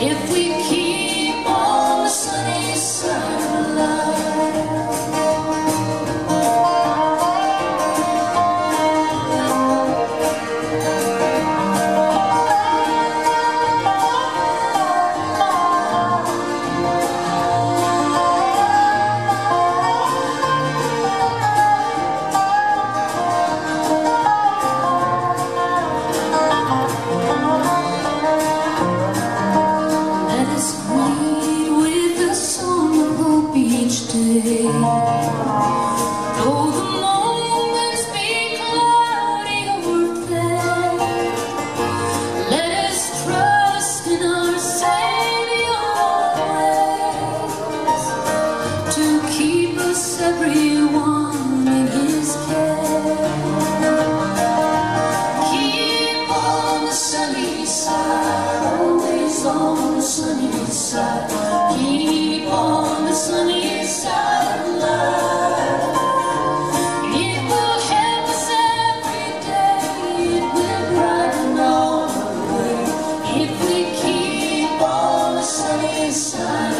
If we 夜 love.